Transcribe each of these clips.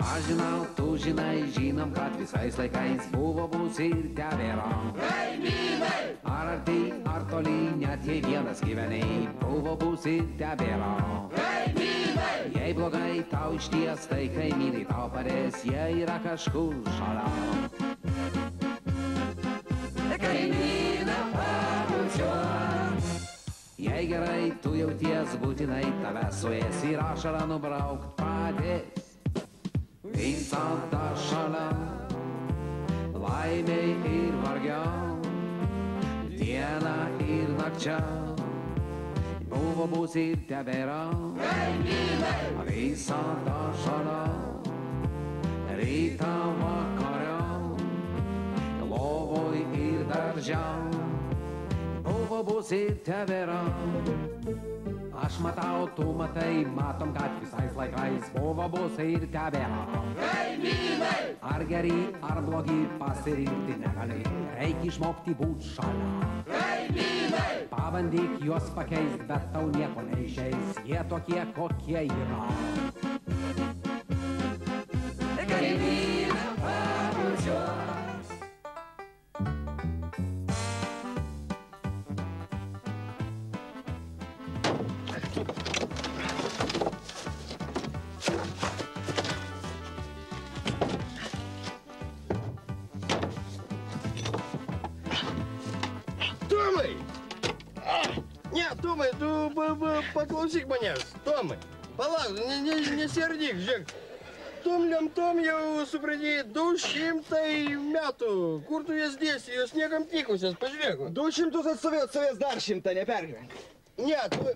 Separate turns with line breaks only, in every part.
Aš žinau, tu žinai, žinom, kad visais laikais buvo bus ir tebėra.
Kaimynai!
Ar arti, ar toli, net jei vienas gyveniai, buvo bus ir tebėra.
Kaimynai!
Jei blogai tau išties, tai kaimynai tau padės, jie yra kažkur šalia. Gerai, tu jauties būtinai tave suės ir ašarą nubraukt padės. Visada šalia, laimiai ir vargiau, diena ir nakčia, buvo bus ir tebėra. Visada šalia, rytą vakariau, lovoj ir daržiau, buvo bus ir tebėra. Aš matau, tu matai, matom, kad visais laikais buvo bus ir tebėra.
Kaimynai!
Ar geri, ar blogi pasirinkti negali, reikia išmokti būti šalia.
Kaimynai!
Pabandyk juos pakeisti, bet tau nieko neišeis, jie tokie kokie yra.
Paklausyk manęs. Tomai, palauk, ne, ne, nesirdyk, žiūrėk. Tom lemtom jau supradėjai 200 metų. Kur tu jas dėsi, jos niekam tikusios, pažiūrėk.
200 atstovėt savęs dar šimtą, nepergyvenk.
Ne, tu,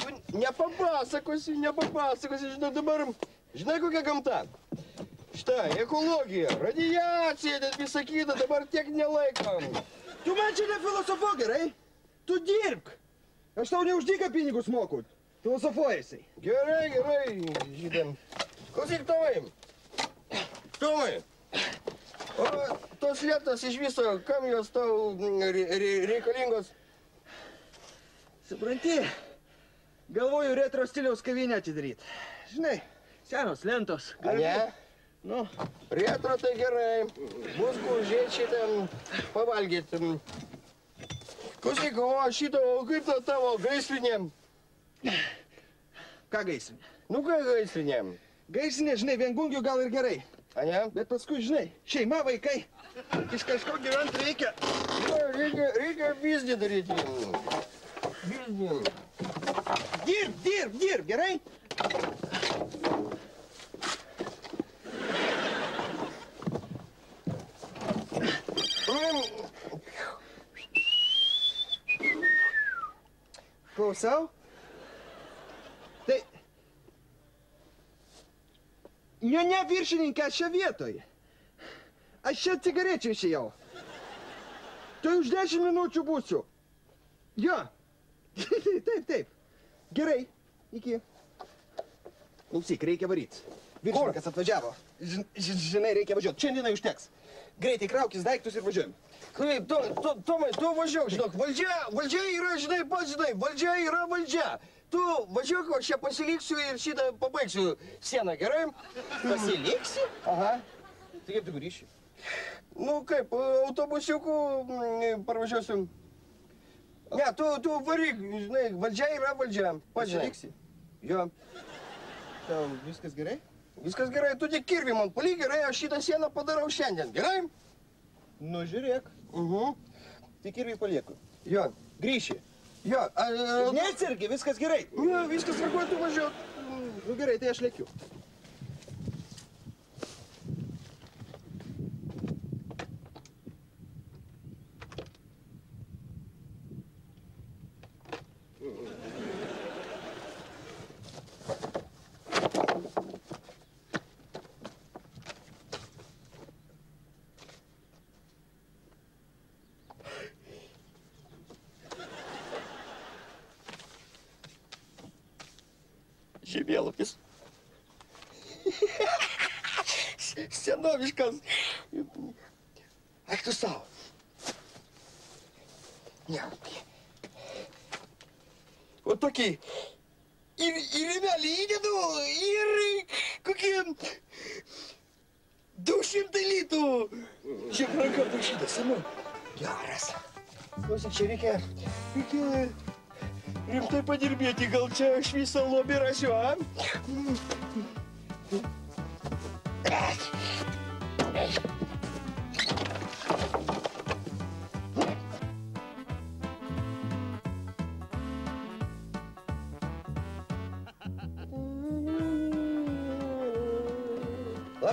tu nepapasakosi, nepapasakosi, žinai, dabar, žinai kokia gamta? Štai, ekologija, radiacija, ten visa kita, dabar tiek nelaikom.
Tu man čia nefilosofuok, gerai? Tu dirbk. Aš tau ne už dyką pinigus moku. Filosofuojasi.
Gerai, gerai, žydam. Klausyk, Tomai. Tomai. O tos lietas iš viso, kam jos tau mm, re, re, reikalingos?
Supranti, galvoju retro stiliaus kavinę atidaryti. Žinai, senos lentos.
A ne?
Nu,
Retro tai gerai. Bus kur žiūrėti ten pavalgyti. Klausyk, o šito, o kaip ta tavo gaisrinė?
Ką gaisrinė?
Nu ką gaisrinė?
Gaisrinė, žinai, viengungių gal ir gerai.
A ne?
Bet paskui, žinai, šeima, vaikai. Iš kažko gyventi reikia.
Nu, reikia, reikia biznį daryti. Biznį.
Dirb, dirb, dirb, gerai? Klausau? Ne, ne, viršininkė, aš čia vietoje. Aš čia cigarečių išėjau. Tai už dešimt minučių būsiu. Jo. taip, taip. Gerai. Iki. Klausyk, reikia varyti. Viršininkas atvažiavo. Žin, ži- žinai, reikia važiuoti. Šiandienai užteks. Greitai kraukis daiktus ir važiuojam.
Kaip, to, to, Tomai, tu važiuok, žinok, valdžia, valdžia yra, žinai, pats žinai, valdžia yra valdžia. Tu važiuok, aš čia pasiliksiu ir šitą pabaigsiu sieną, gerai?
Pasiliksi?
Aha.
Tai kaip tu grįši?
Nu kaip, autobusiuku parvažiuosiu. Ne, tu, tu varyk, žinai, valdžia yra valdžia.
Pasiliksi?
Jo,
Tau viskas gerai?
viskas gerai, tu tik kirvi man palik, gerai, aš šitą sieną padarau šiandien, gerai?
Nu, žiūrėk.
Mhm.
Tik irgi palieku.
Jo,
Grįši.
Jo. A, a,
Neatsargi, viskas gerai.
ne, viskas tvarkoja, tu važiuok.
Nu gerai, tai aš lėkiu.
Žemėlapis. Senoviškas. Aš tu savo. tai-
tai-
Ne. O tokį. 嗯 Hm. Ir į rėmelį įdedu ir kokie du šimtai litų. Žiūrėk, ranka dušytas, nu, geras. Klausyk, čia reikia, reikia rimtai padirbėti, gal čia aš visą lobį rasiu, a?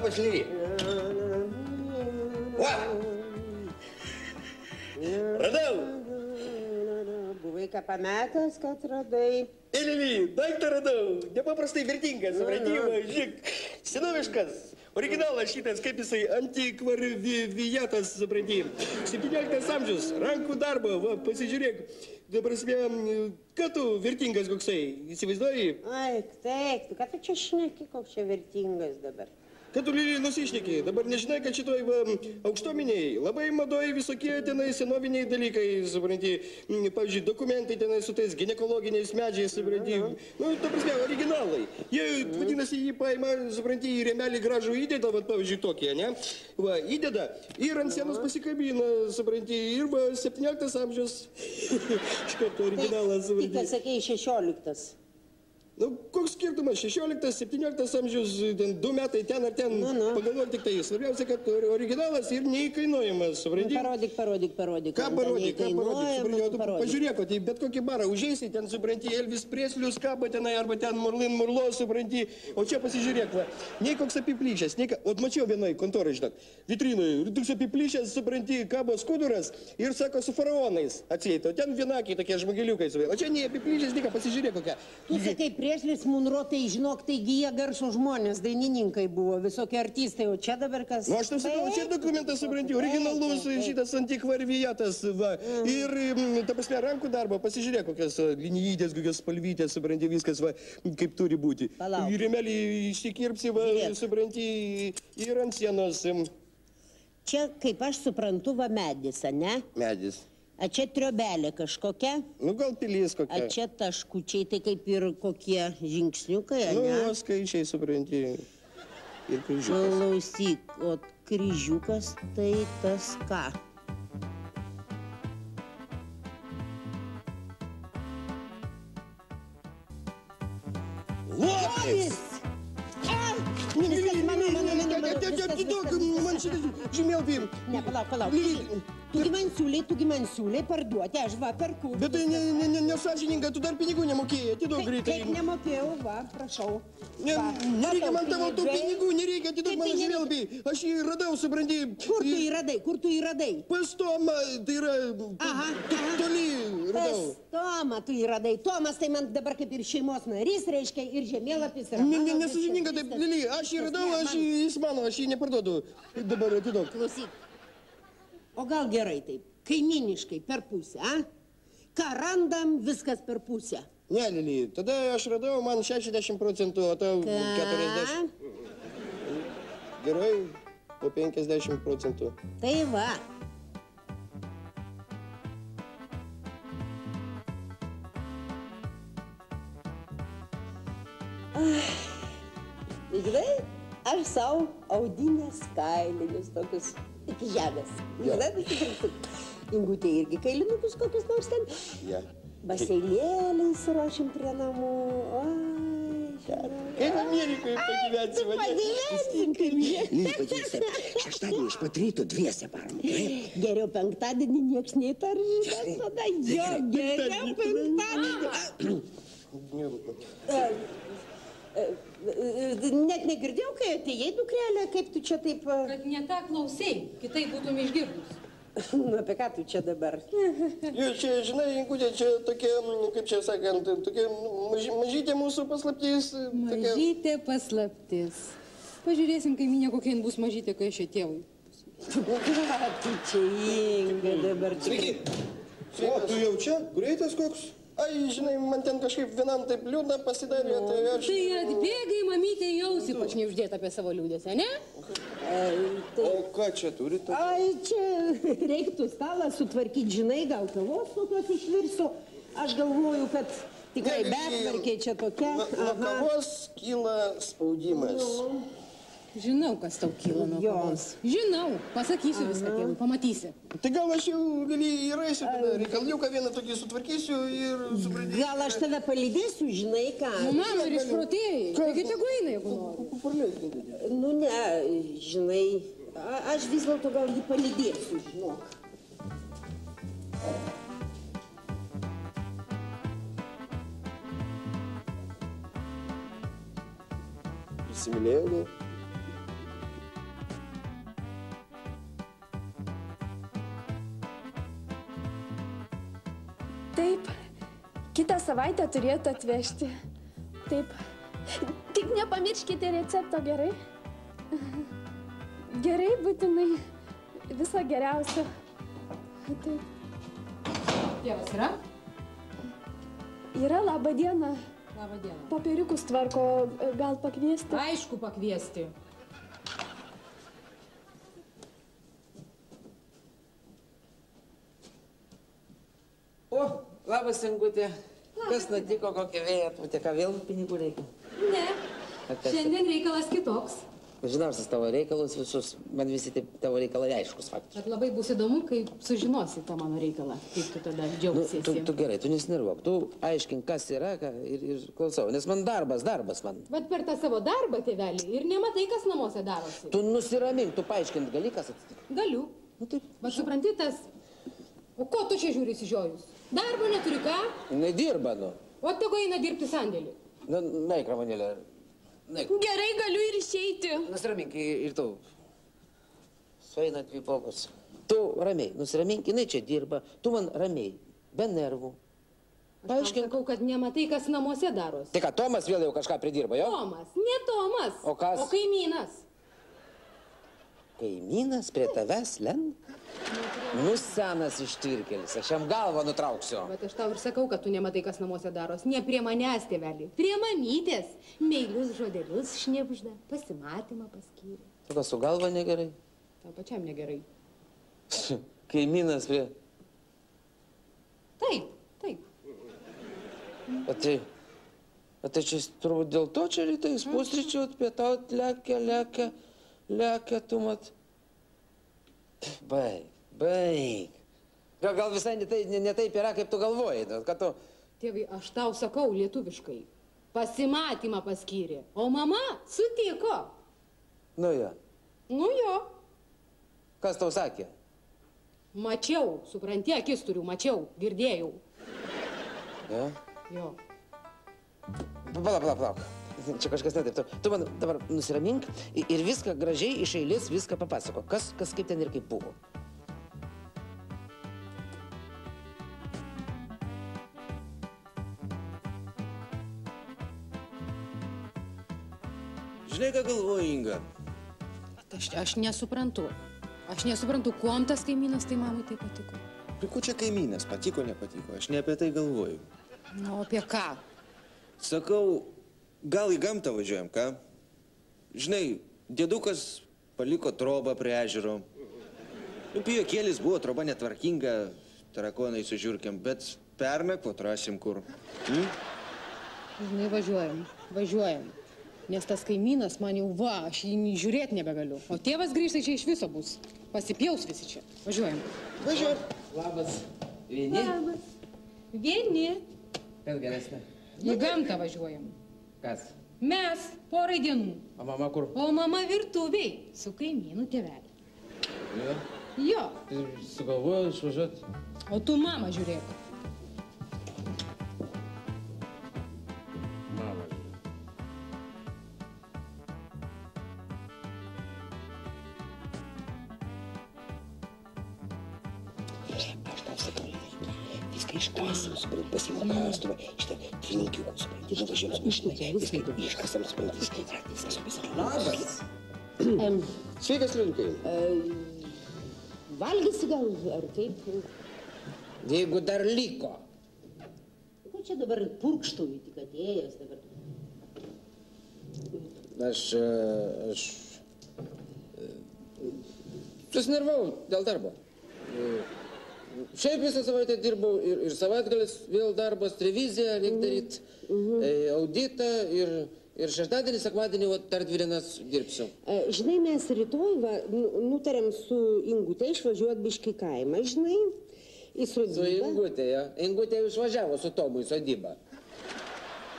Lyri. Va! Radau!
Buvai ką pametęs, kad radai.
Elili, daiktą radau. Nepaprastai vertingas, supratimas, žiūrėk. Senoviškas. Originalas šitas, kaip jisai antikvarivijatas, suprantim. 17 amžius, rankų darbo, va, pasižiūrėk. Dabar prasme, ką tu vertingas koksai, įsivaizduoji?
Ai, taip, ką tu čia šneki, koks čia vertingas dabar.
Kad tu lygiai nusišneki, dabar nežinai, kad šitoj va, aukštominiai labai madoj visokie tenai senoviniai dalykai, supranti, pavyzdžiui, dokumentai tenai su tais gynekologiniais medžiais, supranti, nu, ta prasme, originalai. Jie, vadinasi, jį paima, supranti, į remelį gražų įdeda, va, pavyzdžiui, tokie, ne? Va, įdeda ir ant sienos pasikabina, supranti, ir va, 17 amžius. Iš karto originalas,
Tik, kad
supranti.
sakei, 16.
Nu, koks skirtumas, 16-17 amžius, ten du metai ten ar ten,
Nu, nu.
pagalvok tik tai, svarbiausia, kad or- originalas ir neįkainuojamas,
Nu,
supranti?
parodyk, parodyk, parodyk.
Ką parodyk, ką parodyk, supranti,
nu,
pažiūrėk, tai bet kokį barą užeisi, ten supranti, Elvis Preslius kabo tenai, arba ten Murlin Murlo, supranti, o čia pasižiūrėk, va, nei koks apiplyšęs, nei ką, o mačiau vienoj kontorai, žinok, vitrinai, toks apiplyšęs, supranti, kabo skuduras ir sako su faraonais atseit, o ten vienakiai tokie žmogeliukai, supranti. o čia nei apiplyšęs, nei ką, pasižiūrėk kokia.
Tu sakai, priešlis Munro, tai žinok, taigi jie garsų žmonės, dainininkai buvo, visokie artistai, o čia dabar kas?
Nu, aš tau sakau, čia dokumentas, supranti, originalus
Taip, taip, taip.
šitas antikvarivijatas, va. Ir, mm, ta prasme, rankų darbo, pasižiūrėk, kokias a, linijytės, kokias spalvytės, supranti, viskas, va, kaip turi būti.
Palauk.
Ir remelį išsikirpsi, va,
Žiūrėk.
supranti, ir ant sienos em,
Čia, kaip aš suprantu, va medis, ne?
medis.
A čia triobelė kažkokia,
Nu, gal pilis
a
kokia.
čia taškučiai, tai kaip ir kokie žingsniukai,
Nu,
ne?
o skaičiai, supranti. Ir kryžiukas.
Klausyk, o kryžiukas tai tas ką?
Lobis!
Viskas,
šitą žemėlapį.
Ne, palauk, palauk.
Lyg-
Tu gi man siūlai, tu gi man siūlai parduoti, aš va perku.
Bet tai ne- ne- ne- nesąžininga, tu dar pinigų nemokėjai, atiduok
Kaip,
greitai.
kaip nemokėjau, va, prašau.
Ne,
Va,
nereikia man tavo tų pinigų, nereikia, atiduok
Kaip
man
tai nereikia?
žemėlapį. Aš jį radau, supranti.
Kur tu jį radai, kur tu jį radai?
Pas Tomą, tai yra
Aha, aha.
toli radau.
Pas Tomą tu jį radai. Tomas tai man dabar kaip ir šeimos narys, reiškia, ir žemėlapis yra.
Ne, ne,
viskas,
taip. Lily, aš jį radau, aš jį, jis mano, aš jį neparduodu. Dabar atiduok.
Klausyk. O gal gerai taip, kaiminiškai per pusę, a? Ką randam, viskas per pusę.
Ne, Lily, tada aš radau, man 60 procentų, o tau 40. Gerai, po 50 procentų.
Tai va. Žinai, aš savo audinės kailinius tokius iki žemės. Žinai, nusipirksiu. Ingutė irgi kailinukus kokius nors ten.
Ja.
Baseinėlį įsiruošim prie namų. Oi, žinai.
Kaip Amerikoje pagyvensi,
Pagyvensim, kaip jie.
Patysim. Šeštadienį iš pat ryto dviese. Taip.
Geriau penktadienį nieks neįtaržys, tada jo, geriau penktadienį. Net negirdėjau, kai atėjai dukrelė, kaip tu čia taip... a,
Kad ne tą klausai, kitaip būtum išgirdus.
Nu, apie ką tu čia dabar?
Jūs čia, žinai, Inkutė, čia tokia, mm, kaip čia sakant, tokia maži, mažytė mūsų paslaptys. Tokia...
Mažytė paslaptis. Pažiūrėsim, kaiminė kokia jin bus mažytė, kai aš čia tėvui.
Ką tu čia inga dabar čia?
Sveiki. O, tu jau čia? Greitas koks? Ai, žinai, man ten kažkaip vienam taip liūdna pasidarė, tai aš...
Tai atbėgai, mamytė, jausi pašnipždėti apie savo liūdėsę, ne?
O ką čia turite?
Ai, čia reiktų stalą sutvarkyti, žinai, gal kavos kokios išvirsiu. Aš galvoju, kad Tikrai betvarkė čia tokia.
Nuo kavos kyla spaudimas.
Žinau, kas tau kyla nuo
Jo.
kavos. Žinau, pasakysiu viską tėvui, pamatysi.
Tai gal aš jau gali įraisiu, tada reikaliuką vieną tokį sutvarkysiu ir supradėsiu.
Gal aš tave palydėsiu, žinai ką?
Nu, mama, ir išprotėjai. Taigi tegu eina, jeigu nori.
Nu ne, žinai, a- aš vis dėlto gal jį palydėsiu, žinok.
Įsimylėjau gal?
Kitą savaitę turėtų atvežti. Taip. Tik nepamirškite recepto gerai. Gerai, būtinai. Viso geriausio. Taip.
Tėvas yra?
Yra laba diena.
Labą dieną.
Popieriukus tvarko, gal pakviesti?
Aišku, pakviesti.
O, labas, Ingutė. Kas nutiko, kokią vėją atpūtė, ką vėl pinigų reikia?
Ne.
A kas
Šiandien reikalas kitoks.
Žinausias tavo reikalus visus, man visi taip tavo reikalai aiškus faktas.
Bet labai bus įdomu, kai sužinosi tą mano reikalą. Kaip tu tada
Nu,
džiaugsiesi.
tu, tu gerai, tu nesinervuok, tu aiškink, kas yra ką, ir, ir klausau, nes man darbas, darbas man.
Bet per tą savo darbą, tėvelį, ir nematai, kas namuose darosi.
Tu nusiramink, tu paaiškink, gali kas atsitiko.
Galiu.
Nu taip,
Bet supranti tas... O ko tu čia žiūri įsižiojus? Darbo neturi ką?
nedirba, nu.
O tegu eina dirbti sandėlį.
Nu, naik, Ramonėlė. Naik.
Gerai, galiu ir išeiti.
Nusiramink ir tu. Sueinat į pokus. Tu ramiai, nusiramink, jinai čia dirba, tu man ramiai, be nervų. Paaiškink.
sakau, kad nematai, kas namuose darosi.
Tai ką, Tomas vėl jau kažką pridirba, jo?
Tomas, ne Tomas.
O kas?
O kaimynas.
Kaimynas prie tavęs lenda? Nu, senas ištvirkelis, aš jam galvą nutrauksiu.
Bet aš tau ir sakau, kad tu nematai, kas namuose daros. Ne prie manęs, tėvelį. Prie mamytės. Meilius žodelius šnipžda. Pasimatymą paskyrė.
Tu kas su galva negerai?
Tau pačiam negerai.
Kaimynas prie...
Taip, taip.
O tai... O tai čia turbūt dėl to čia rytais pusryčių atpietaut lekia, lekia, lekia, tu mat. Baig, baig. Gal, gal visai ne, tai, ne, ne taip yra, kaip tu galvoji, kad tu...
Tėvai, aš tau sakau lietuviškai. Pasimatymą paskyrė. O mama sutiko.
Nu jo,
Nu jo.
kas tau sakė?
Mačiau, supranti, akis turiu, mačiau, girdėjau.
Jo?
Jo.
Palauk, palauk, palauk. Čia kažkas ne taip. Tu, tu man dabar nusiramink i- ir viską gražiai iš eilės viską papasako. Kas, kas kaip ten ir kaip buvo.
Žinai, ką galvoju, Inga?
Aš, aš nesuprantu. Aš nesuprantu, kuom tas kaimynas tai mamai tai patiko.
Prie ko čia kaimynas? Patiko, nepatiko? Aš ne apie tai galvoju.
Na, o apie ką?
Sakau, gal į gamtą važiuojam, ką? Žinai, dėdukas paliko trobą prie ežero. Nu, pijokėlis buvo, troba netvarkinga, tarakonai su žiūrkiam, bet pernakvot rasim kur. Hm?
Žinai, važiuojam, važiuojam. Nes tas kaimynas man jau va, aš jį žiūrėti nebegaliu. O tėvas grįžta čia iš viso bus. Pasipjaus visi čia. Važiuojam.
Važiuok. Labas. Vieni?
Labas.
Vieni.
Kas geresnė?
Į gamtą važiuojam.
Kas?
Mes porai dienų.
O mama kur?
O mama virtuviai su kaimynu tėvelį.
Jo.
Jo.
Tai sugalvoju išvažiuoti.
O tu mama žiūrėk.
Viską iškasim, supranti, pasiimam kastuvą, šitą trinkiuką, supranti, nuvažiuojam su mašinai, viską iškasam, supranti, viską, viską supasakom.
Labas. Sveikas, Liudukai.
valgysi gal, ar kaip?
Jeigu dar liko.
Ko čia dabar purkštauji, tik atėjęs dabar?
Aš, aš susinervau dėl darbo. E, Šiaip visą savaitę dirbau ir, ir savaitgalis vėl darbas, reviziją reikia daryti, e, auditą ir, ir šeštadienį, sekmadienį, o dar dvi dienas dirbsiu.
E, Žinai, mes rytoj va, nu- nutarėm su Ingute išvažiuoti biškai kaimą, žinai, į
Su
sodybą.
Ingutė, ja. Ingutė jau išvažiavo su Tomu į sodybą.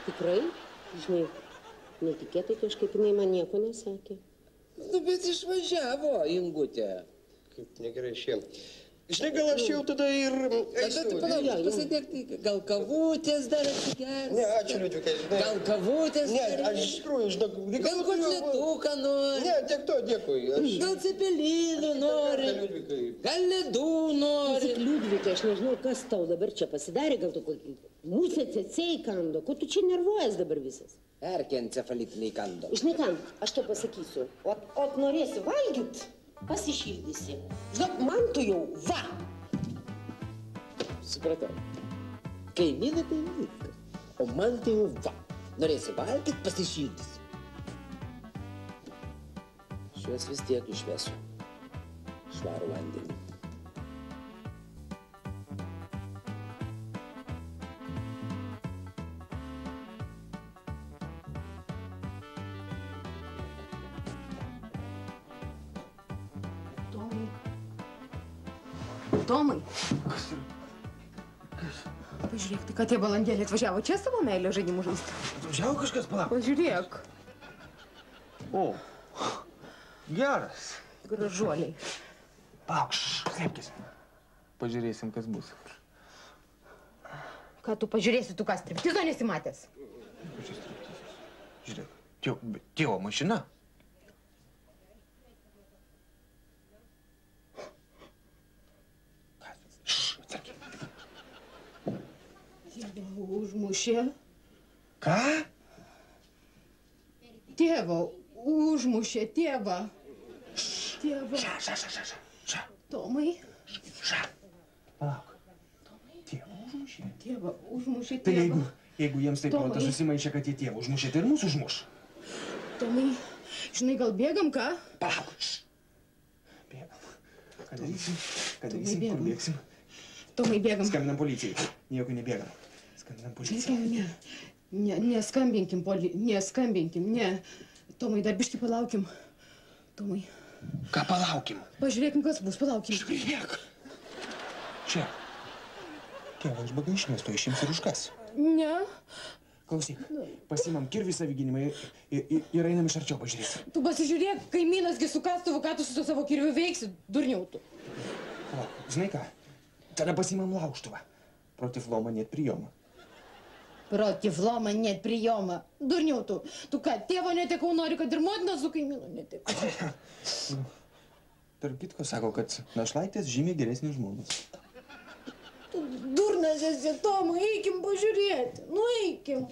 Tikrai, žinai, netikėtai kažkaip jinai man nieko nesakė.
Nu, bet išvažiavo Ingutė.
Kaip negerai išėjom. Žinai, gal aš jau tada ir...
Tada tu palauk, pasidėk, tai gal kavutės dar atsigers.
Ne, ačiū, Liudvikai, žinai.
Gal kavutės
Ne,
dar
aš iš tikrųjų, žinok,
Gal kotletuką nori?
Ne, tiek to, dėkui. Aš...
Gal cepelinų nori?
Liudvikai.
Gal ledų nori?
Liudvikė, aš nežinau, kas tau dabar čia pasidarė, gal tu kokį musę cecei kando, ko tu čia nervuojas dabar visas?
Erkė encefalitiniai kando.
Žinai ką, aš tau pasakysiu, o, o norėsi valgyt, pasišildysi. Žinok, man tu jau va.
Supratau. Kaimynai tai viskas. O man tai jau va. Norėsi valgyti, pasišildysi. Šiuos vis tiek išvesiu. Švarų vandenį.
Tomai. Pažiūrėk, tai ką tie balandėliai atvažiavo čia savo meilio žaidimų žaisti.
Atvažiavo kažkas, palauk.
Pažiūrėk,
O, geras.
gražuoliai.
Palauk, slėpkis. Pažiūrėsim, kas bus.
Ką tu pažiūrėsi, tu kas striptizo nesimatęs?
Žiūrėk, tėvo mašina.
Užmušė.
Ką?
Tėvą užmušė, tėvą. Tėvą.
Ša, ša, ša, ša, ša,
Tomai,
ša. Palauk. Tėvo užmušė.
tėvą užmušė,
Tai
tėvą.
jeigu, jeigu jiems taip
Tomai.
protas susimaišė, kad jie tėvą užmušė, tai ir mūsų užmuš.
Tomai, žinai, gal bėgam, ką?
Palauk. šš. Bėgam. Ką darysim? Ką
Tomai,
darysim? Kur bėgsim?
Tomai, bėgam.
Skambinam policijai. Nieko nebėgam. Skambinam
Ne,
policijai.
ne, ne, neskambinkim, poli... neskambinkim, ne. Tomai, dar biškai palaukim. Tomai,
Ką palaukim?
pažiūrėkim, kas bus, palaukim.
Žiūrėk. Čia. Tėvą iš bagažinės to išims ir užkas.
Ne,
Klausyk, pasimam kirvį saviginimą ir, ir, ir, ir einam iš arčiau pažiūrėti.
tu pasižiūrėk, kaimynasgi su kastuvu, ką tu su tuo savo kirviu veiksi, durniautų.
Palauk, žinai ką? Tada pasimam lauštuvą. Protiv loma net prijoma.
Protiv loma net prijoma. Durniautų. Tu ką, tėvo netekau, nori, kad ir motina su kaimynu netekau.
Tarp kitko sako, kad našlaitės žymiai geresnis žmogus.
Tu durnas esi, Tomai, eikim pažiūrėti. Nu, eikim.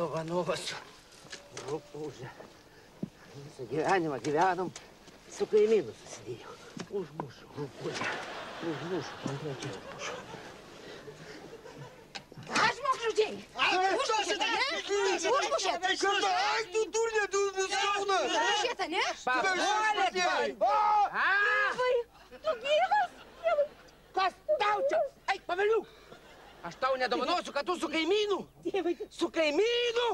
Nedovanos. Rupūžė. Visą gyvenimą gyvenom, su kaimynu susidėjau. Užmušau, rupūžę. Užmušau, konkrečiai užmušau.
Aš žmogžudžiai. Užmušėte, ne? Užmušėte.
Kada, ai, tu durnė, tu nuskauna.
Užmušėte, ne?
Papuolėt man!
Tėvai, tu gyvas? Tėvai.
Kas tau čia? Eik, pavaliuk! Aš tau nedovanosiu, kad tu su kaimynu. Su kaimynu!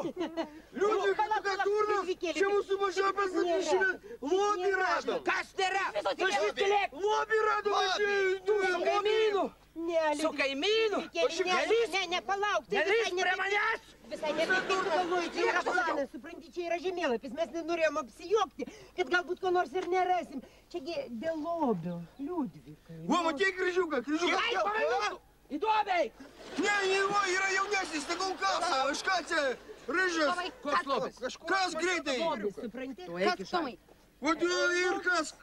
Liudvik, tu ką durnas? Čia mūsų mašina pastatysime. Lobį radom.
Kas nėra?
Tu švitilėk. Lobį radom.
Tu su kaimynu!
Ne,
Su kaimynu!
Ne, ne, ne, palauk. tai visai ne
prie manęs!
Visai ne taip, galvoji, čia yra planas, supranti, čia yra žemėlapis, mes nenorėjom apsijokti, kad galbūt ko nors ir nerasim. Čiagi dėl lobio, Liudvikai.
Va, matai kryžiuką, kryžiuką.
Ai, pavaliuk! Įduobiai!
Ne, jo, yra jaunesnis, tegul kasa, aš ką čia, ryžas.
Kas lobis?
Kas greitai?
Lobis, supranti?
Kas,
Tomai?
Vat ir kas?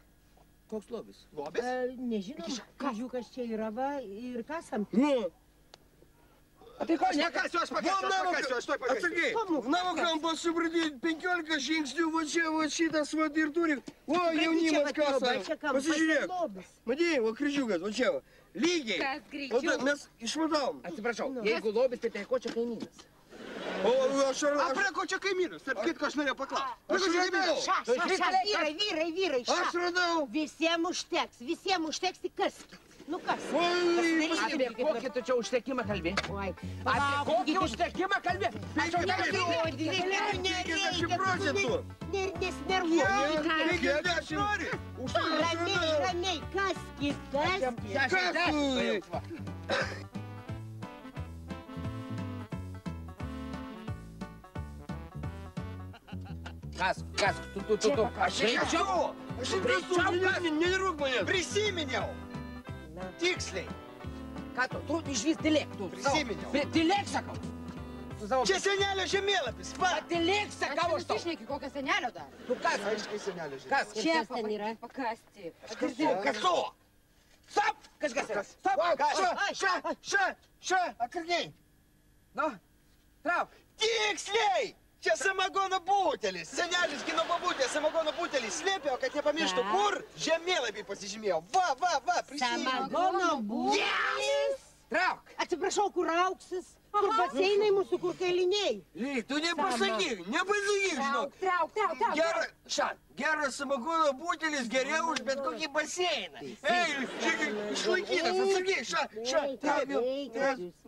Koks lobis?
Lobis? Nežinom, kažiukas čia yra, va, ir kasam.
Nu.
A tai ko aš
nekasiu, aš pakasiu, aš pakasiu, aš toj pakasiu.
Atsakai, navokam pasibradyti 15 žingsnių, va čia, va šitas, va ir turi. O, jaunimas kasa, pasižiūrėk. Matėjai, va kryžiukas, va čia, va. Lygiai.
Kas
O
greičiau?
ta, mes išmatavom.
Atsiprašau, jeigu lobis, tai tai ko čia kaimynas?
O, aš ar...
A
Aš,
prie ko čia kaimynas? Tarp kitko, aš norėjau paklausti.
aš radau.
Ša, ša, ša, vyrai, vyrai, vyrai,
Aš
ša.
radau.
Visiems užteks, visiems užteks, tik kas? Nu kas?
Oi,
Apie kokį tu čia užtekimą kalbė?
Oi,
Apie kokį užtekimą kalbė? Aš jau
Penkiasdešimt
nereikia,
procentų.
Nesnervuok.
Penkiasdešimt nori.
Ramiai, ramiai, kas kitas?
Kas?
Kas, kas, tu, tu, tu, tu, aš greičiau.
Aš įprasau, nenervuk manęs.
Prisiminiau. Tiksliai.
Ką tu, tu išvis tylėk, tu.
Prisiminiau.
Pri- Tylėk, sakau. Savo...
Čia senelio žemėlapis. Va.
Tylėk, sakau, aš tau.
Išneki kokio senelio dar.
Tu kas?
Aiškiai senelio žemėlapis.
Kas?
Čia ten yra.
Pakasti.
Kas tu? Stop! Kažkas yra. Stop!
Ša, ša, ša, ša, akriniai.
Nu, trauk.
Tiksliai! Čia samagono butelis. Senelis kino babutė samagono butelį slėpė, o kad nepamirštų, kur žemėlapį pasižymėjau. Va, va, va, prisiminiau.
Samagono būtis.
Trauk.
Atsiprašau, kur auksis? Kur baseinai mūsų, kur kaliniai?
Lyg, tu nepasakyk, nepasakyk, žinok.
Trauk, trauk, trauk.
Gera, ša, geras samagono butelis geriau už bet kokį baseiną. Ei, išlaikytas, atsakyk, ša, ša, taip jau.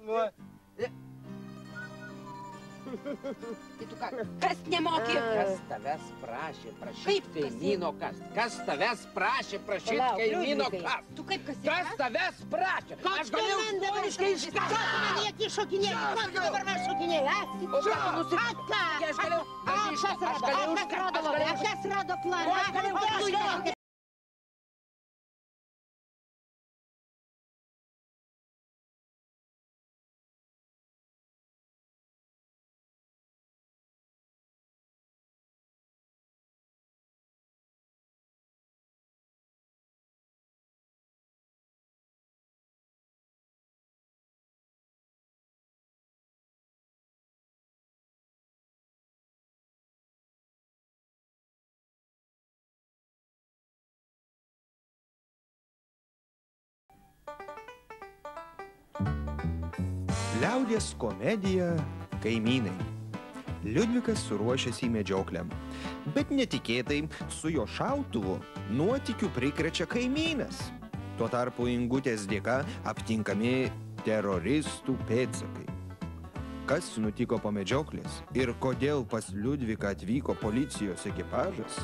va.
Tai tu ką, kas nemoki?
Kas tavęs prašė prašyti kaimyno kas? Kas tavęs prašė prašyti kaimyno kas?
Tu kaip kas
Kas tavęs prašė? Aš galėjau žmoniškai
Ką
iškart.
tu man iki šokinėjai? Ką tu dabar man šokinėjai?
O ką tu nusi-
A ką?
Aš galėjau- aš
rado? rado?
aš
rado planą?
Liaudės komedija Kaimynai. Liudvikas suruošėsi į medžioklę, bet netikėtai su jo šautuvu nuotikių prikrečia kaimynas. Tuo tarpu Ingutės dėka aptinkami teroristų pėdsakai. Kas nutiko po medžioklės ir kodėl pas Liudviką atvyko policijos ekipažas,